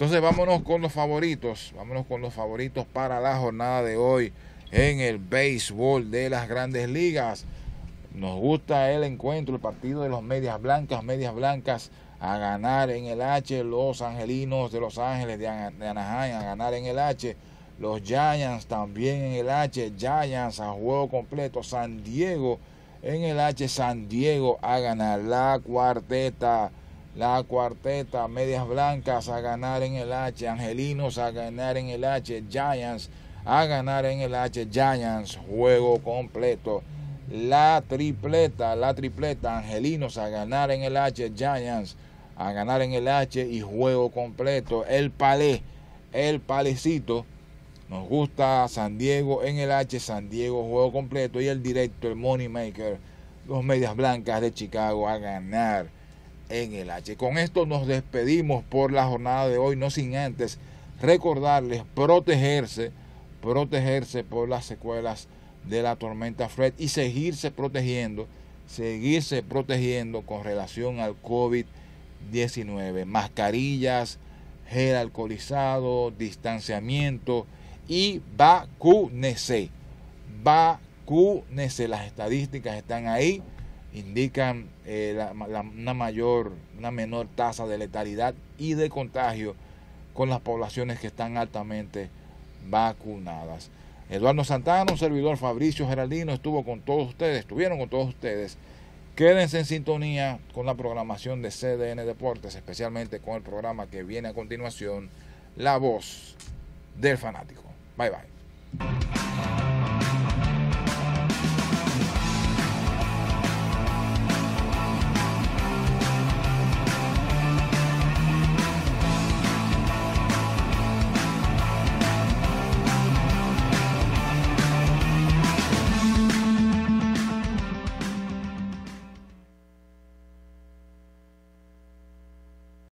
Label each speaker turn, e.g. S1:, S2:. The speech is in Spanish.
S1: Entonces vámonos con los favoritos, vámonos con los favoritos para la jornada de hoy en el béisbol de las grandes ligas. Nos gusta el encuentro, el partido de los medias blancas, medias blancas a ganar en el H, los angelinos de Los Ángeles de Anaheim a ganar en el H, los Giants también en el H, Giants a juego completo, San Diego en el H, San Diego a ganar la cuarteta, la cuarteta, medias blancas a ganar en el H, angelinos a ganar en el H, Giants a ganar en el H, Giants, juego completo. La tripleta, la tripleta, angelinos a ganar en el H, Giants a ganar en el H y juego completo. El palé, el palecito. Nos gusta San Diego en el H, San Diego juego completo y el directo, el Money Maker, los Medias Blancas de Chicago a ganar en el H. Con esto nos despedimos por la jornada de hoy, no sin antes recordarles protegerse, protegerse por las secuelas de la tormenta Fred y seguirse protegiendo, seguirse protegiendo con relación al COVID-19. 19. Mascarillas, gel alcoholizado, distanciamiento y vacúnese. Vacúnese. Las estadísticas están ahí, indican eh, una mayor, una menor tasa de letalidad y de contagio con las poblaciones que están altamente vacunadas. Eduardo Santana, un servidor Fabricio Geraldino, estuvo con todos ustedes, estuvieron con todos ustedes Quédense en sintonía con la programación de CDN Deportes, especialmente con el programa que viene a continuación, La Voz del Fanático. Bye bye.